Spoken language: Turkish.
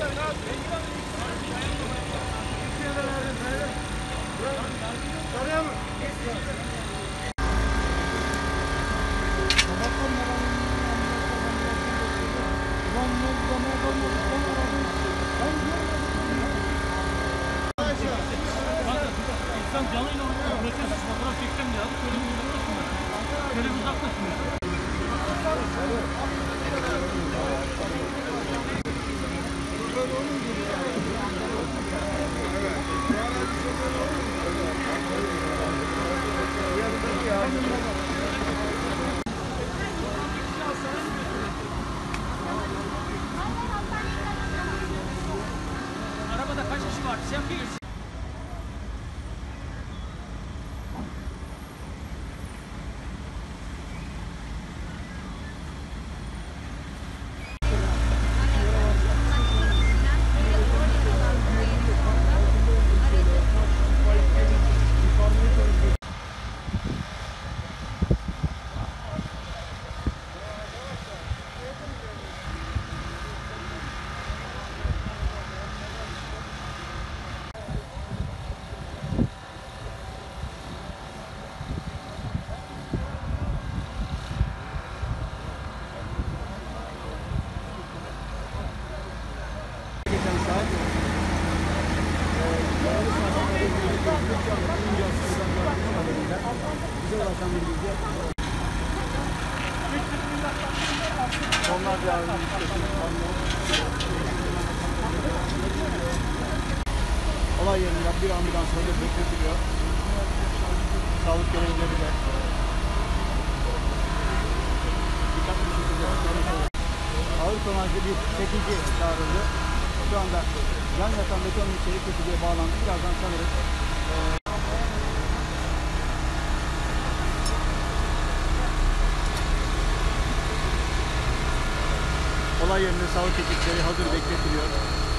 İnsan canıyla oynuyor. Bırakırsın fotoğraf çekeceğim ya. Şöyle bir uzaklaşın. Şöyle bir uzaklaşın. Arabada kaç kişi var? Sen bilirsin. Onlar Olay yerinde bir ambulans orada bekletiliyor. Sağlık görevlileri de dikkatli bir şekilde ağır tonajlı bir çekici çağrıldı. Şu anda yan yatan beton çelik çekiciye bağlandı. Birazdan sanırım olay yerinde sağlık ekipleri hazır bekletiliyor.